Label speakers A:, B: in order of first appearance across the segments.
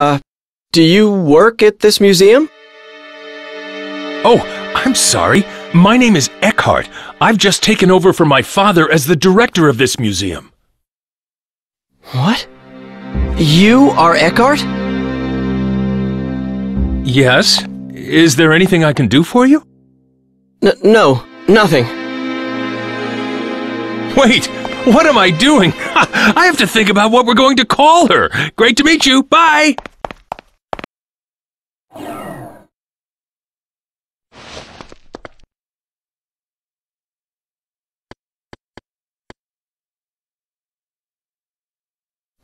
A: Uh, do you work at this museum?
B: Oh, I'm sorry. My name is Eckart. I've just taken over for my father as the director of this museum.
A: What? You are Eckart?
B: Yes? Is there anything I can do for you?
A: N no, nothing.
B: Wait, what am I doing? I have to think about what we're going to call her. Great to meet you. Bye.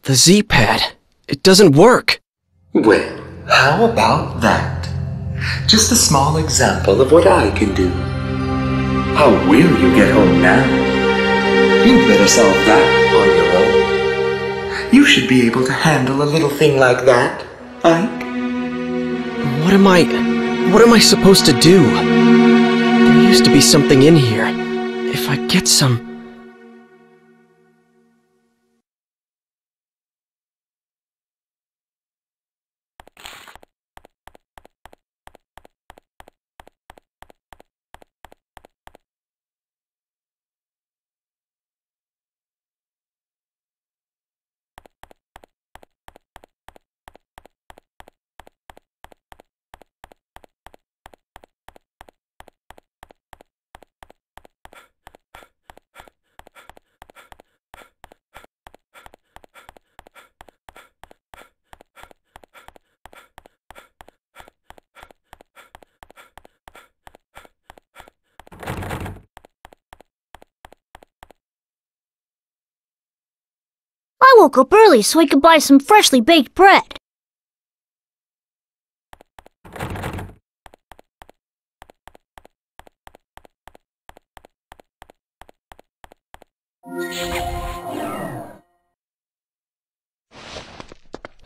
A: The Z-pad. It doesn't work.
C: Well, how about that? Just a small example of what I can do. How will you get home now? You'd better solve that on your own. You should be able to handle a little thing like that, Eike.
A: What am I... What am I supposed to do? There used to be something in here. If I get some...
D: woke up early so I could buy some freshly baked bread.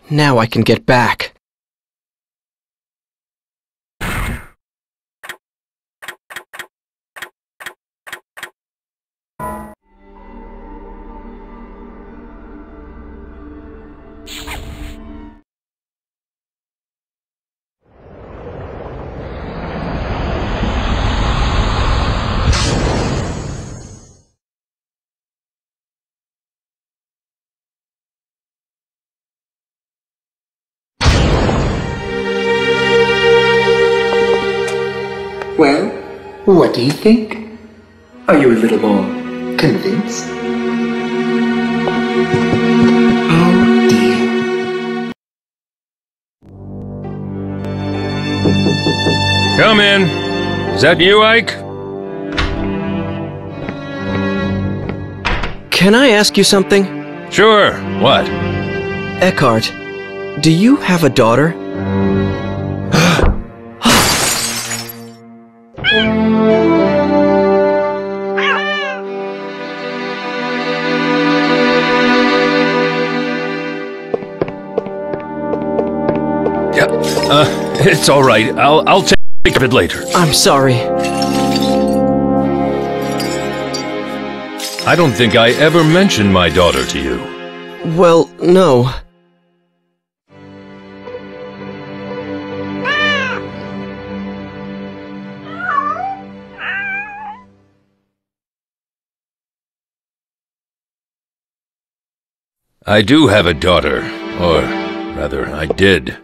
A: Now I can get back.
C: What do you think? Are you a little more convinced? Oh dear.
B: Come in. Is that you, Eike?
A: Can I ask you something?
B: Sure. What?
A: Eckart, do you have a daughter?
B: It's all right. I'll I'll take of it later.
A: I'm sorry.
B: I don't think I ever mentioned my daughter to you.
A: Well, no.
B: I do have a daughter, or rather, I did.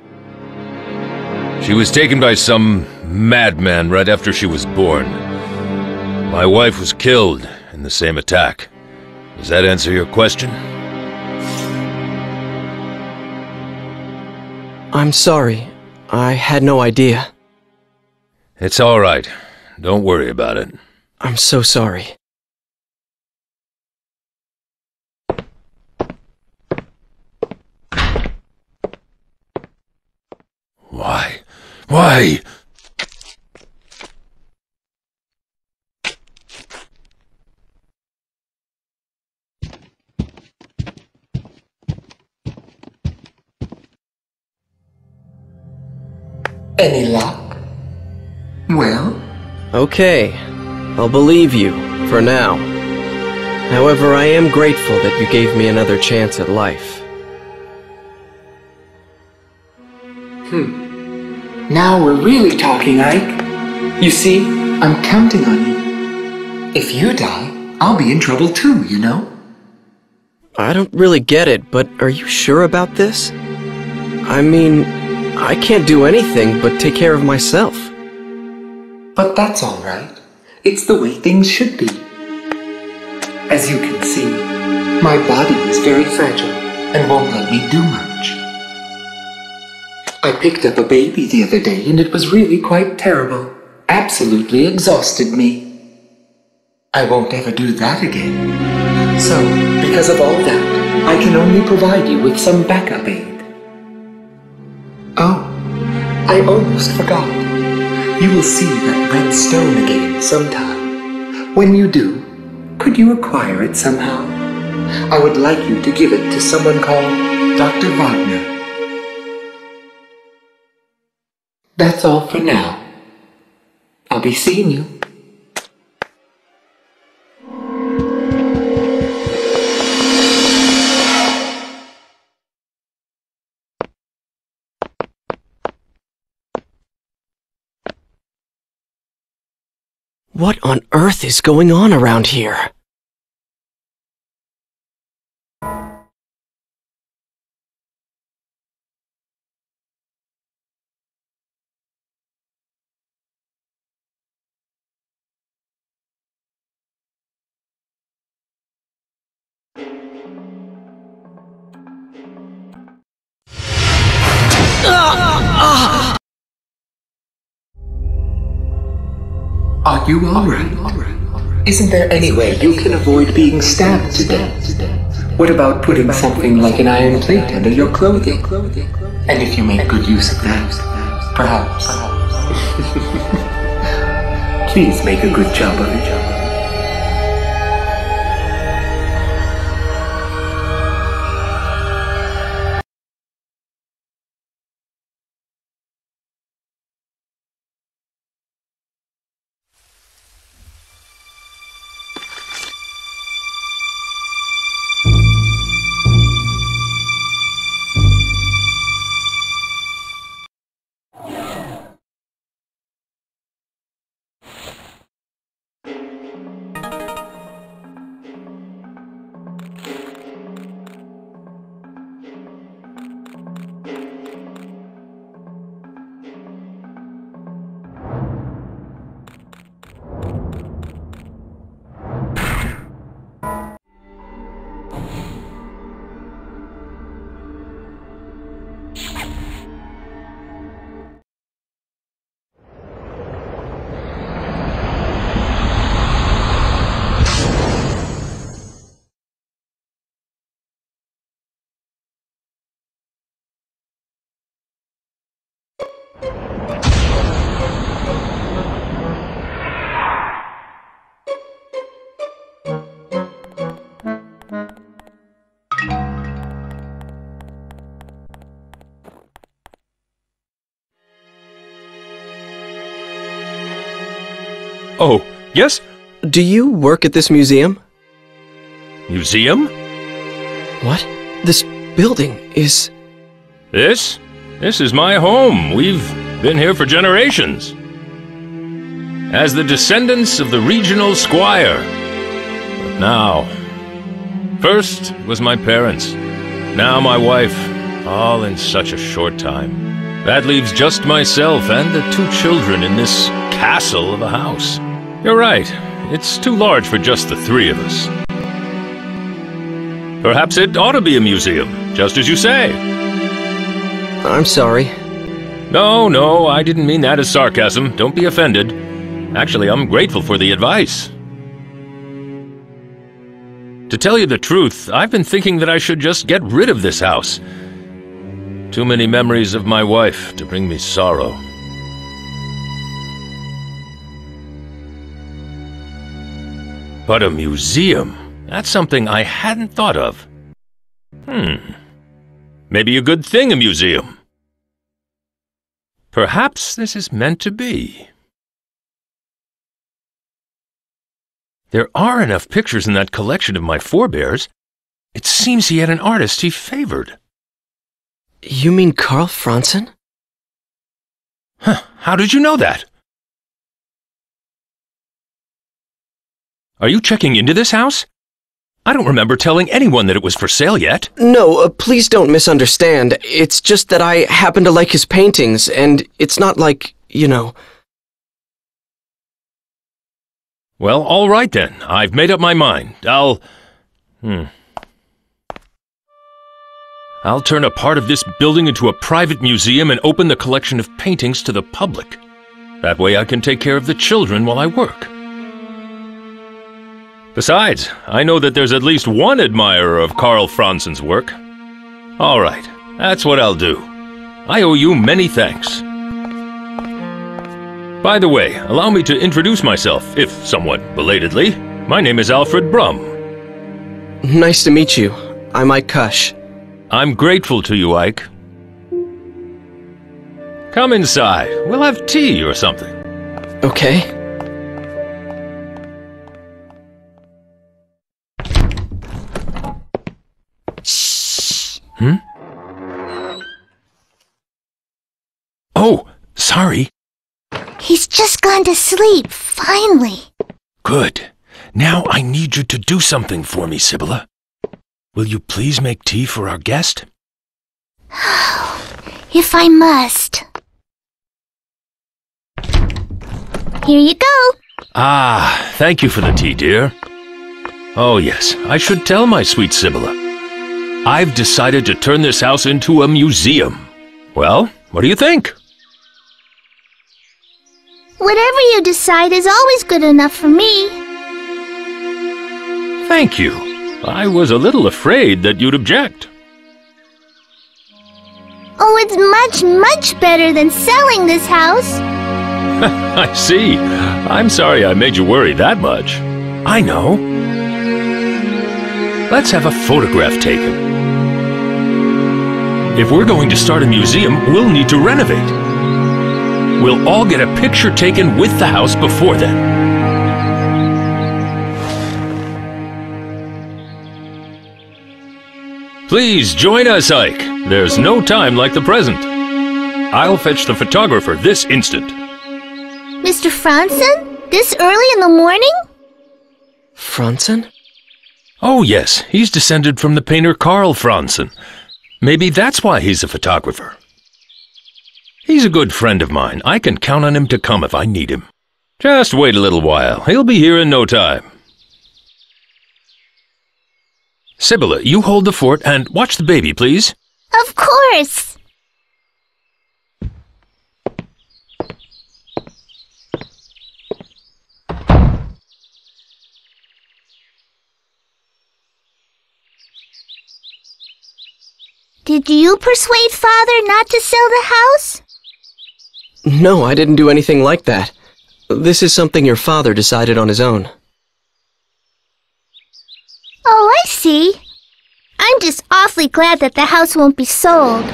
B: She was taken by some madman right after she was born. My wife was killed in the same attack. Does that answer your question?
A: I'm sorry. I had no idea.
B: It's all right. Don't worry about it.
A: I'm so sorry.
B: Why? Why?
C: Any luck? Well,
A: Okay, I'll believe you, for now. However, I am grateful that you gave me another chance at life. Hmm.
C: Now we're really talking, Eike. You see, I'm counting on you. If you die, I'll be in trouble too, you know?
A: I don't really get it, but are you sure about this? I mean, I can't do anything but take care of myself.
C: But that's all right. It's the way things should be. As you can see, my body is very fragile and won't let me do much. I picked up a baby the other day and it was really quite terrible. Absolutely exhausted me. I won't ever do that again. So, because of all that, I can only provide you with some backup aid. Oh, I almost forgot. You will see that red stone again sometime. When you do, could you acquire it somehow? I would like you to give it to someone called Dr. Wagner. That's all for now. I'll be seeing you.
A: What on earth is going on around here?
C: Are you alright? Isn't there any way you can avoid being stabbed to death? What about putting something like an iron plate under your clothing? And if you make good use of that, perhaps. Please make a good job of it.
B: Oh, yes?
A: Do you work at this museum?
B: Museum?
A: What? This building is.
B: This? This is my home. We've been here for generations. As the descendants of the regional squire. But now. First was my parents. Now my wife. All in such a short time. That leaves just myself and the two children in this castle of a house. You're right. It's too large for just the three of us. Perhaps it ought to be a museum, just as you say.
A: I'm sorry.
B: No, no, I didn't mean that as sarcasm. Don't be offended. Actually, I'm grateful for the advice. To tell you the truth, I've been thinking that I should just get rid of this house. Too many memories of my wife to bring me sorrow. But a museum? That's something I hadn't thought of. Hmm. Maybe a good thing, a museum. Perhaps this is meant to be. There are enough pictures in that collection of my forebears. It seems he had an artist he favored.
A: You mean Carl Franzen?
B: Huh, how did you know that? Are you checking into this house? I don't remember telling anyone that it was for sale yet.
A: No, uh, please don't misunderstand. It's just that I happen to like his paintings, and it's not like, you know.
B: Well, all right then. I've made up my mind. I'll. Hmm. I'll turn a part of this building into a private museum and open the collection of paintings to the public. That way I can take care of the children while I work. Besides, I know that there's at least one admirer of Carl Franzen's work. All right, that's what I'll do. I owe you many thanks. By the way, allow me to introduce myself, if somewhat belatedly. My name is Alfred Brum.
A: Nice to meet you. I'm Eike Kusch.
B: I'm grateful to you, Eike. Come inside. We'll have tea or something.
A: Okay.
B: Hmm? Oh, sorry.
D: He's just gone to sleep, finally.
B: Good. Now I need you to do something for me, Sibylla. Will you please make tea for our guest?
D: If I must. Here you go.
B: Ah, thank you for the tea, dear. Oh, yes, I should tell my sweet Sibylla. I've decided to turn this house into a museum. Well, what do you think?
D: Whatever you decide is always good enough for me.
B: Thank you. I was a little afraid that you'd object.
D: Oh, it's much, much better than selling this house.
B: I see. I'm sorry I made you worry that much. I know. Let's have a photograph taken. If we're going to start a museum, we'll need to renovate. We'll all get a picture taken with the house before then. Please join us, Eike. There's no time like the present. I'll fetch the photographer this instant.
D: Mr. Franson? This early in the morning?
A: Franson?
B: Oh, yes, he's descended from the painter Carl Franzen. Maybe that's why he's a photographer. He's a good friend of mine. I can count on him to come if I need him. Just wait a little while. He'll be here in no time. Sibylla, you hold the fort and watch the baby, please.
D: Of course. Did you persuade Father not to sell the house?
A: No, I didn't do anything like that. This is something your father decided on his own.
D: Oh, I see. I'm just awfully glad that the house won't be sold.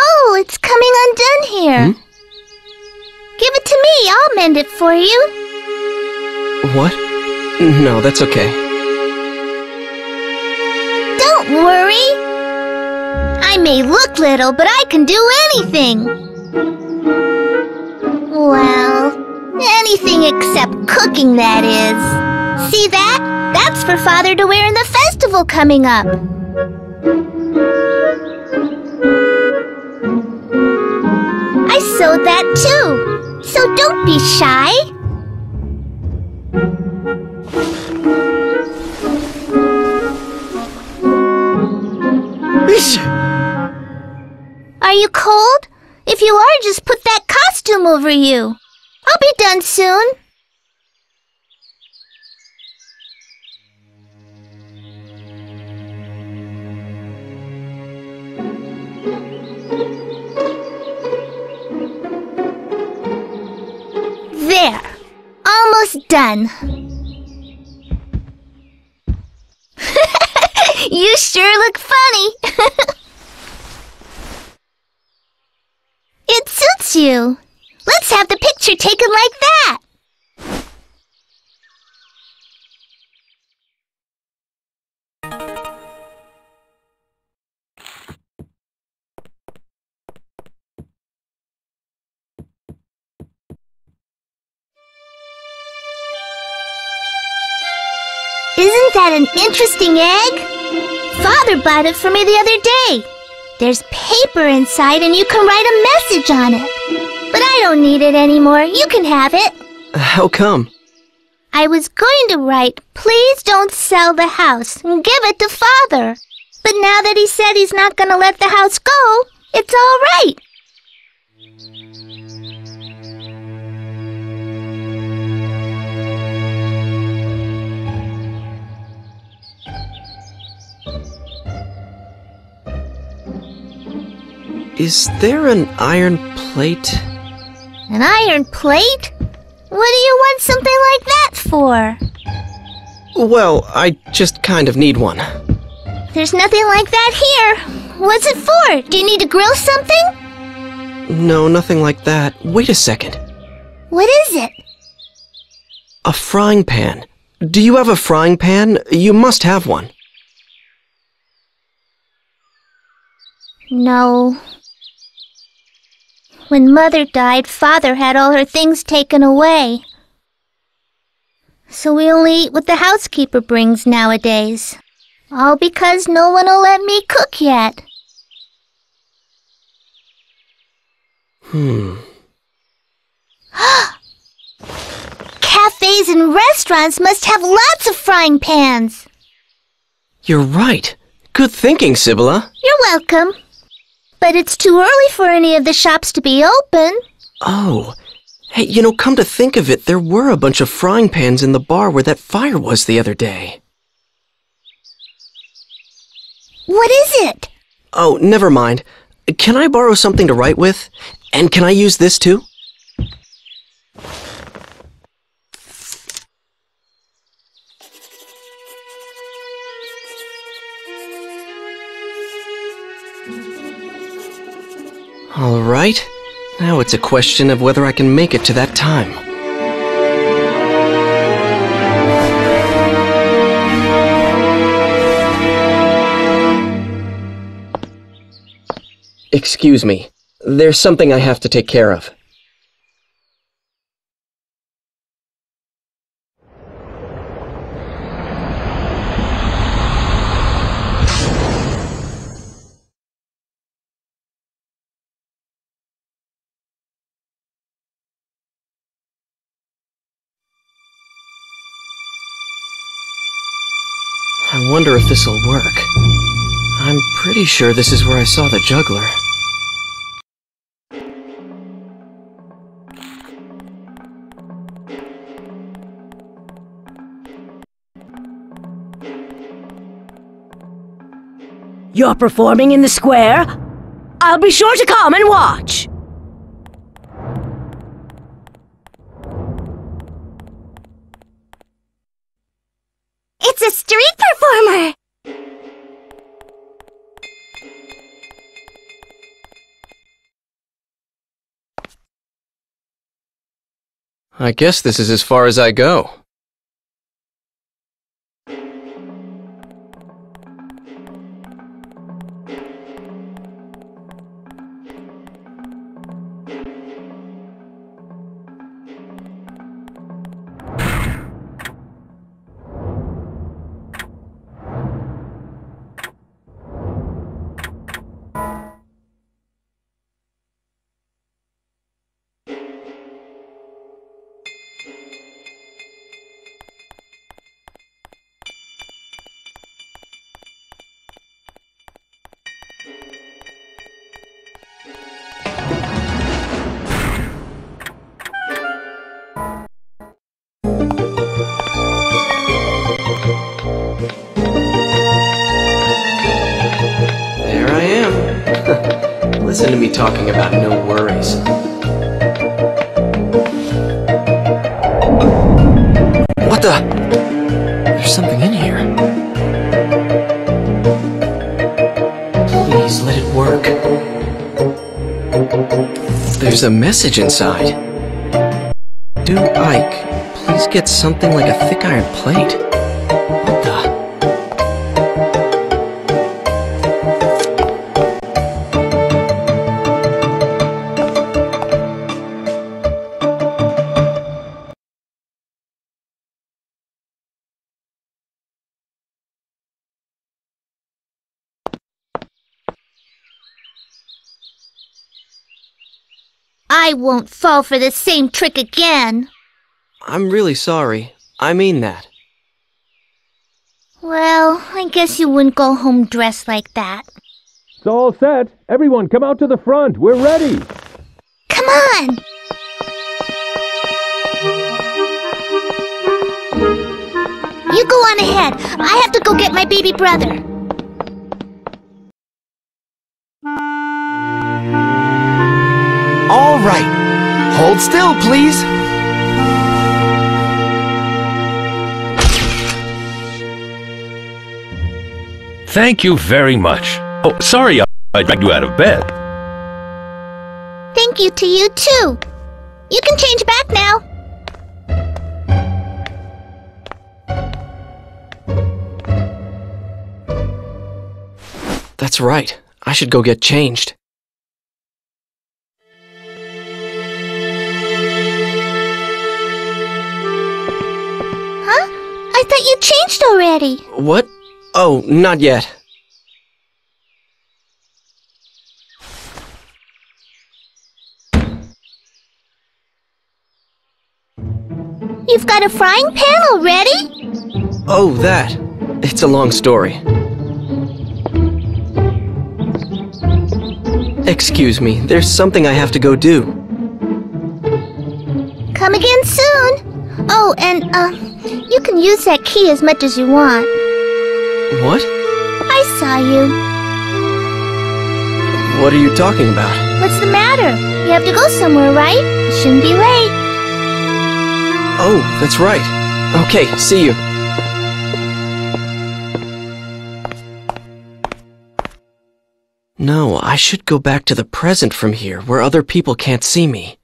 D: Oh, it's coming undone here. Hmm? Give it to me. I'll mend it for you.
A: What? No, that's okay.
D: Don't worry. I may look little, but I can do anything. Well, anything except cooking, that is. See that? That's for Father to wear in the festival coming up. I sewed that too, so don't be shy. Are you cold? If you are, just put that costume over you. I'll be done soon. There. Almost done. you sure look funny. It suits you. Let's have the picture taken like that. Isn't that an interesting egg? Father bought it for me the other day. There's paper inside and you can write a message on it. But I don't need it anymore. You can have it.
A: How come?
D: I was going to write, please don't sell the house and give it to father. But now that he said he's not going to let the house go, it's all right.
A: Is there an iron plate?
D: An iron plate? What do you want something like that for?
A: Well, I just kind of need one.
D: There's nothing like that here. What's it for? Do you need to grill something?
A: No, nothing like that. Wait a second.
D: What is it?
A: A frying pan. Do you have a frying pan? You must have one.
D: No. When Mother died, Father had all her things taken away. So we only eat what the housekeeper brings nowadays. All because no one will let me cook yet.
A: Hmm.
D: Cafes and restaurants must have lots of frying pans.
A: You're right. Good thinking, Sibylla.
D: You're welcome. But it's too early for any of the shops to be open.
A: Oh. Hey, you know, come to think of it, there were a bunch of frying pans in the bar where that fire was the other day.
D: What is it?
A: Oh, never mind. Can I borrow something to write with? And can I use this too? All right. Now it's a question of whether I can make it to that time. Excuse me. There's something I have to take care of. Wonder if this'll work. I'm pretty sure this is where I saw the juggler.
E: You're performing in the square? I'll be sure to come and watch.
A: I guess this is as far as I go. Worries. What the? There's something in here. Please let it work. There's a message inside. Do Eike, please get something like a thick iron plate.
D: I won't fall for the same trick again.
A: I'm really sorry. I mean that.
D: Well, I guess you wouldn't go home dressed like that.
F: It's all set. Everyone, come out to the front. We're ready.
D: Come on! You go on ahead. I have to go get my baby brother.
C: Right. Hold still, please.
B: Thank you very much. Oh, sorry I I dragged you out of bed.
D: Thank you to you, too. You can change back now.
A: That's right. I should go get changed.
D: Thought you changed already.
A: What? Oh, not yet.
D: You've got a frying pan already?
A: Oh, that. It's a long story. Excuse me, there's something I have to go do.
D: Come again soon. Oh, and, uh, you can use that key as much as you want.
A: What?
D: I saw you.
A: What are you talking about?
D: What's the matter? You have to go somewhere, right? You shouldn't be late.
A: Oh, that's right. Okay, see you. No, I should go back to the present from here, where other people can't see me.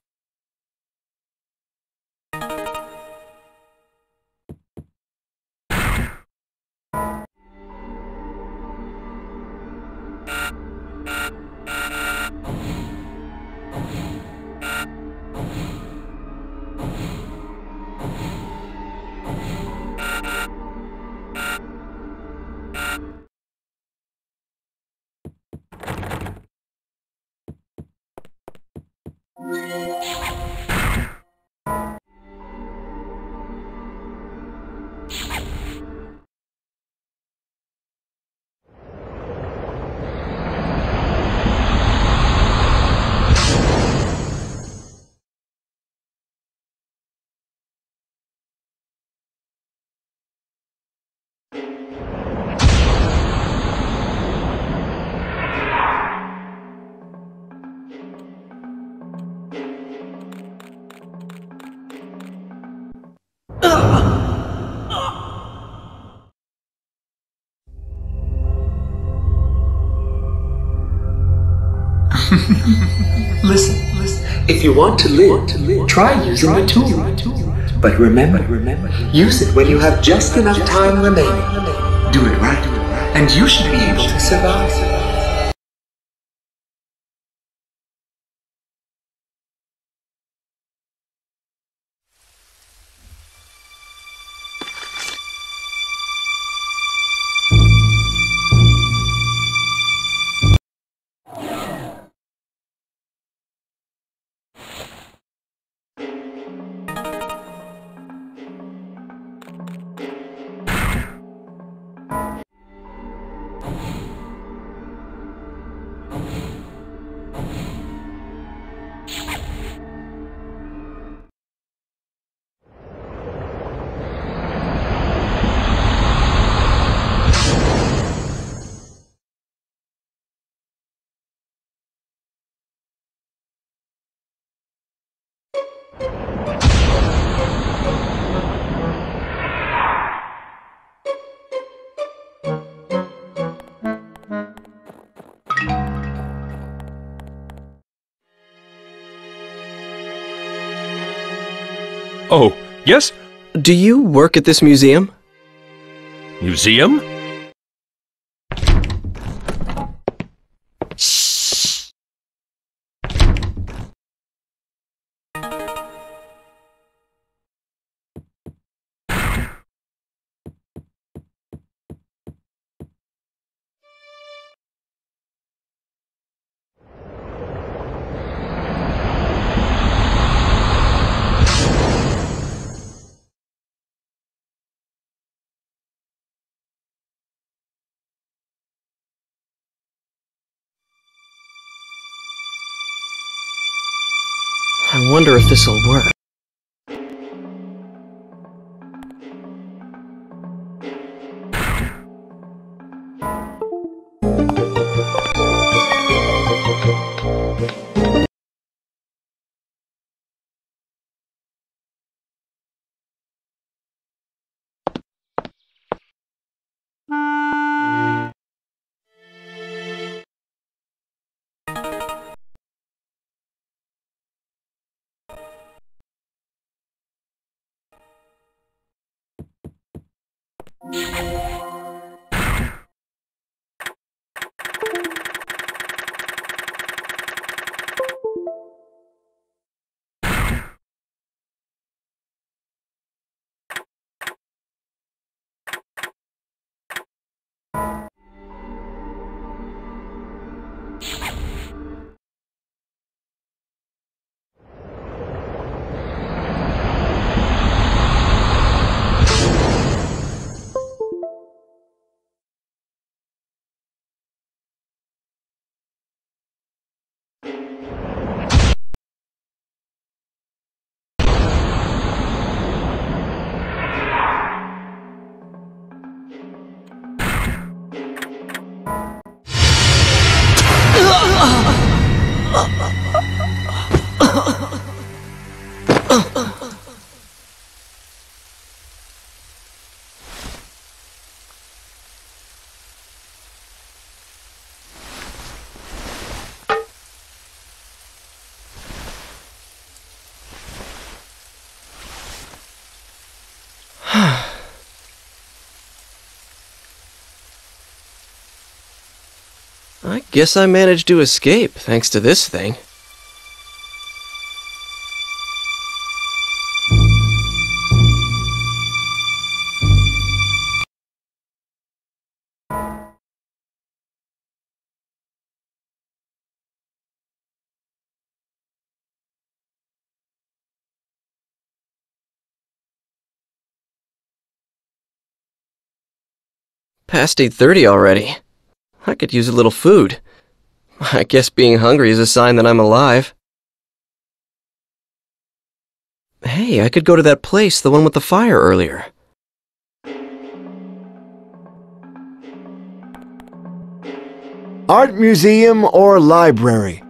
C: Listen, listen. If you want to live, try using the tool. But remember, remember, use it when you have just enough time remaining. Do it right, and you should be able to survive.
B: Oh, yes?
A: Do you work at this museum?
B: Museum?
A: This'll work. Música I guess I managed to escape thanks to this thing. Past 8.30 already. I could use a little food. I guess being hungry is a sign that I'm alive. Hey, I could go to that place, the one with the fire earlier.
G: Art museum or library?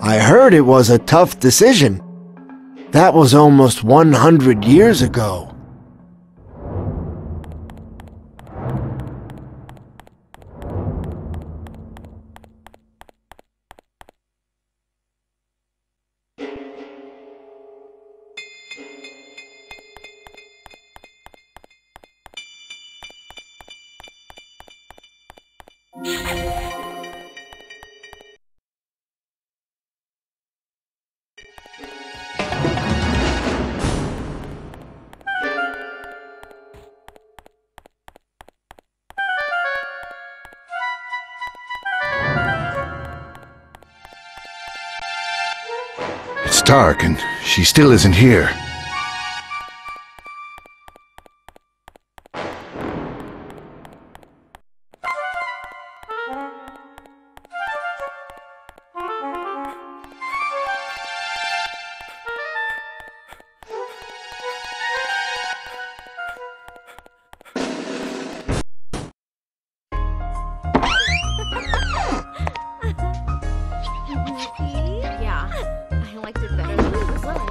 G: I heard it was a tough decision. That was almost 100 years ago.
H: It's dark and she still isn't here.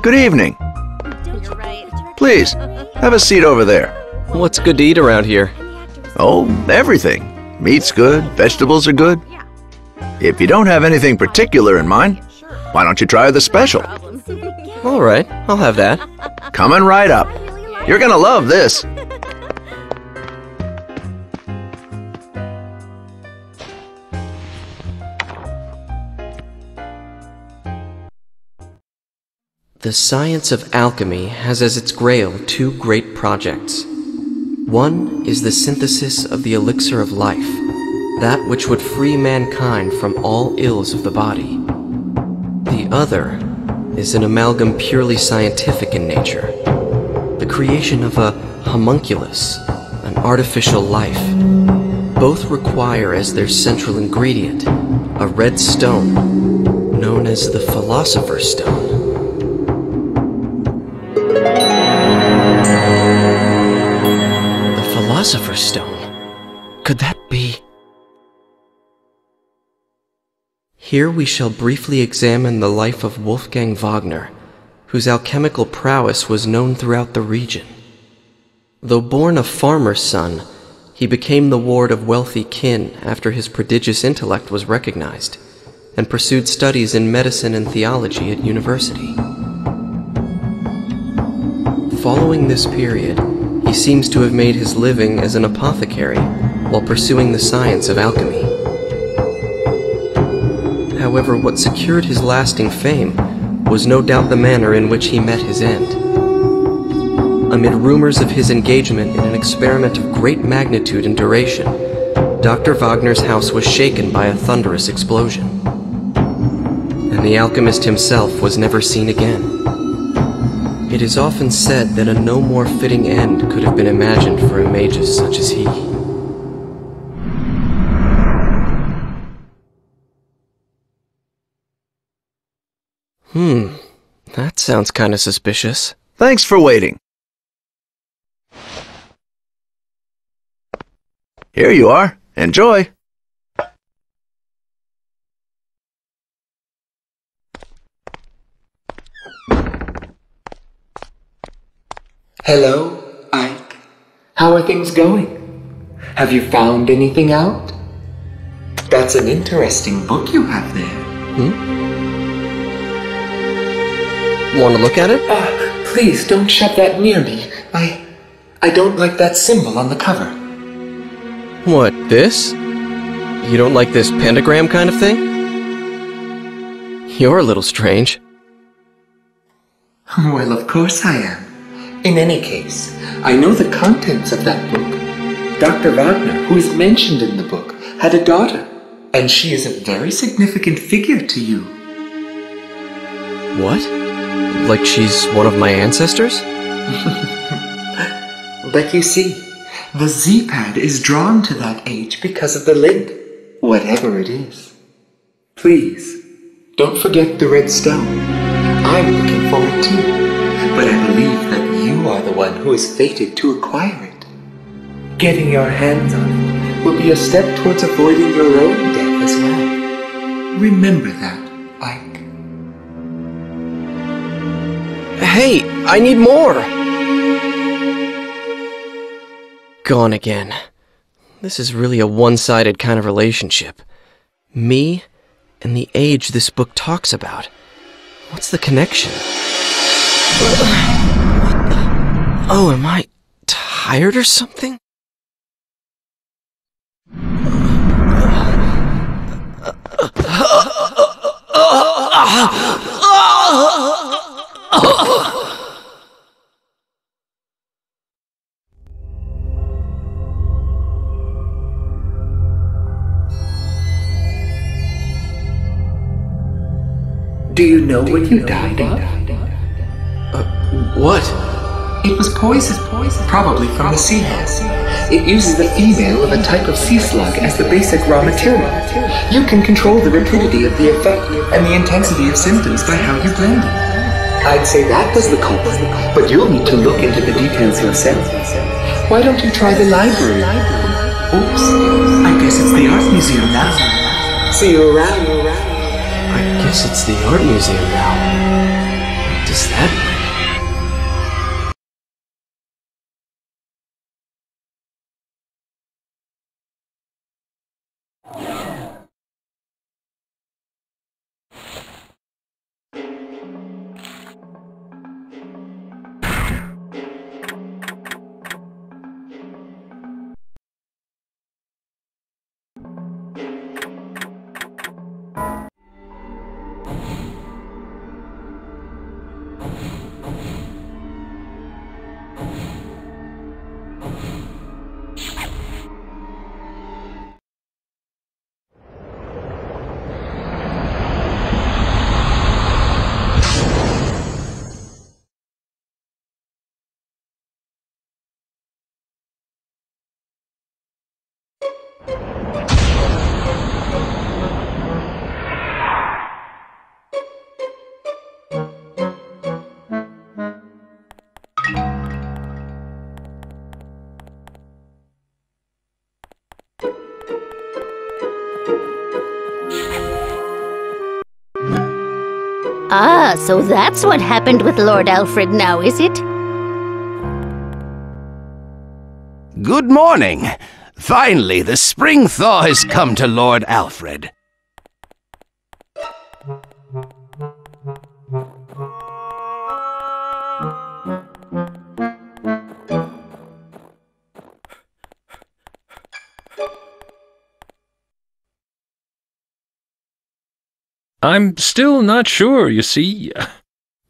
I: Good evening. Please, have a seat over there.
A: What's good to eat around here?
I: Oh, everything. Meat's good, vegetables are good. If you don't have anything particular in mind, why don't you try the special?
A: All right, I'll have that.
I: Coming right up. You're gonna love this.
A: The science of alchemy has as its grail two great projects. One is the synthesis of the elixir of life, that which would free mankind from all ills of the body. The other is an amalgam purely scientific in nature, the creation of a homunculus, an artificial life. Both require as their central ingredient a red stone known as the Philosopher's Stone. Stone. Could that be? Here we shall briefly examine the life of Wolfgang Wagner, whose alchemical prowess was known throughout the region. Though born a farmer's son, he became the ward of wealthy kin after his prodigious intellect was recognized, and pursued studies in medicine and theology at university. Following this period, he seems to have made his living as an apothecary while pursuing the science of alchemy. However, what secured his lasting fame was no doubt the manner in which he met his end. Amid rumors of his engagement in an experiment of great magnitude and duration, Dr. Wagner's house was shaken by a thunderous explosion. And the alchemist himself was never seen again. It is often said that a no more fitting end could have been imagined for a magus such as he. Hmm, that sounds kinda suspicious.
I: Thanks for waiting. Here you are. Enjoy.
C: Hello, Eike. How are things going? Have you found anything out? That's an interesting book you have there.
A: Want to look at it?
C: Ah, please don't shove that near me. I. I don't like that symbol on the cover.
A: What, this? You don't like this pentagram kind of thing? You're a little strange.
C: Well, of course I am. In any case, I know the contents of that book. Dr. Wagner, who is mentioned in the book, had a daughter, and she is a very significant figure to you.
A: What? Like she's one of my ancestors?
C: But you see, the Z-pad is drawn to that age because of the link, whatever it is. Please, don't forget the red stone. I'm looking forward to it, but I believe that you are the one who is fated to acquire it. Getting your hands on it will be a step towards avoiding your own death as well. Remember that, Eike.
A: Hey, I need more! Gone again. This is really a one sided kind of relationship. Me and the age this book talks about. What's the connection? What the? Oh, am I tired or something?
C: Do you know what you died of?
A: What?
C: It was poison, probably from the sea It uses the female of a type of sea slug as the basic raw material. You can control the rapidity of the effect and the intensity of symptoms by how you blend it. I'd say that was the culprit, but you'll need to look into the details yourself. Why don't you try the library? Oops, I guess it's the art museum now. See you around.
A: I guess it's the art museum now. What does that mean?
J: Ah, so that's what happened with Lord Alfred now, is it?
K: Good morning. Finally, the spring thaw has come to Lord Alfred.
B: I'm still not sure, you see.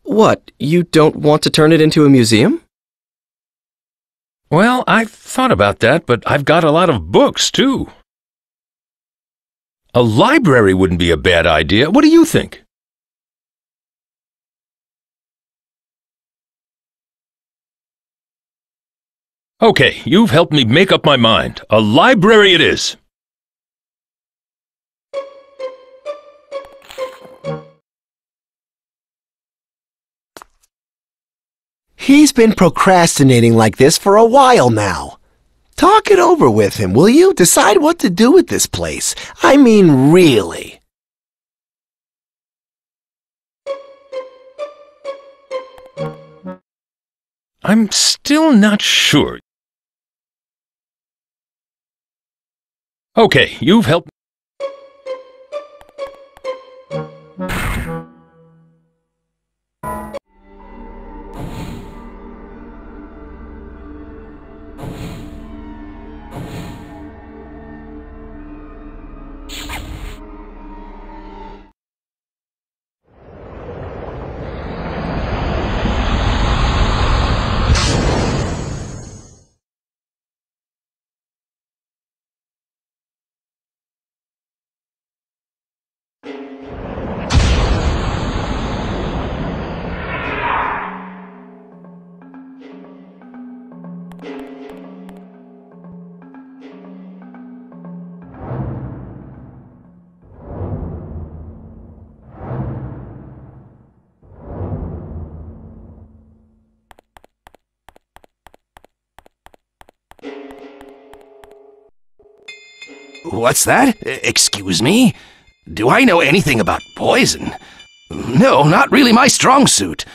A: What, you don't want to turn it into a museum?
B: Well, I've thought about that, but I've got a lot of books, too. A library wouldn't be a bad idea. What do you think? Okay, you've helped me make up my mind. A library it is.
G: He's been procrastinating like this for a while now. Talk it over with him, will you? Decide what to do with this place. I mean, really.
B: I'm still not sure. Okay, you've helped.
K: What's that? Excuse me? Do I know anything about poison? No, not really my strong suit.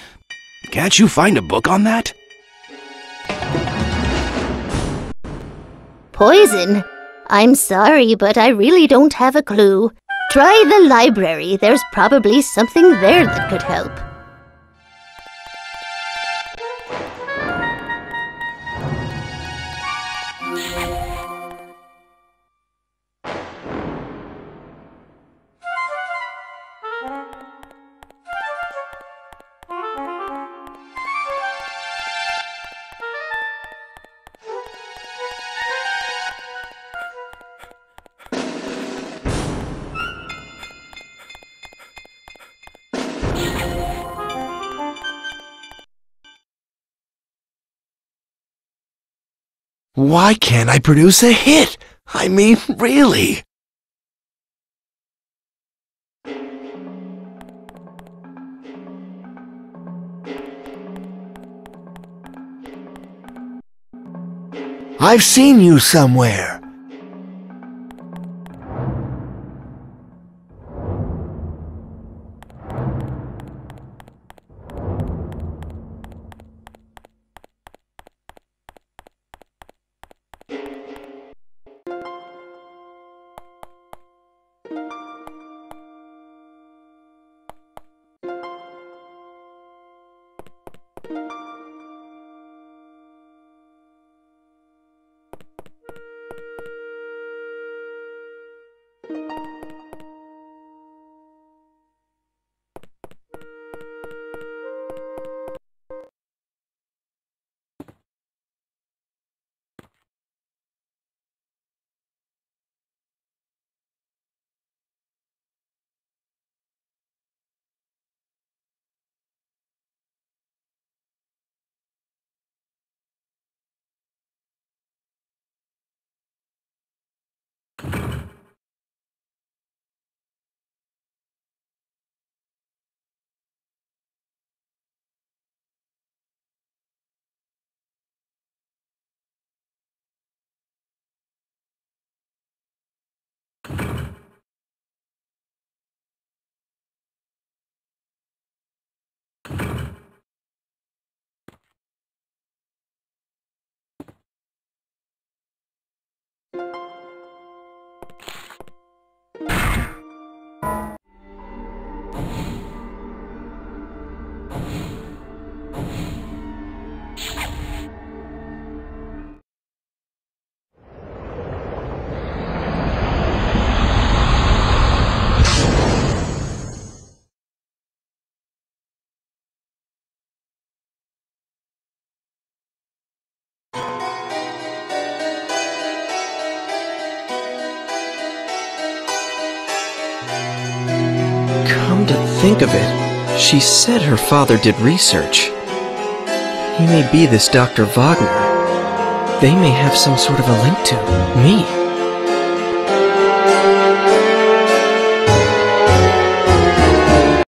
K: Can't you find a book on that?
J: Poison? I'm sorry, but I really don't have a clue. Try the library. There's probably something there that could help.
G: Why can't I produce a hit? I mean, really? I've seen you somewhere.
A: Come think of it, she said her father did research. He may be this Dr. Wagner. They may have some sort of a link to me.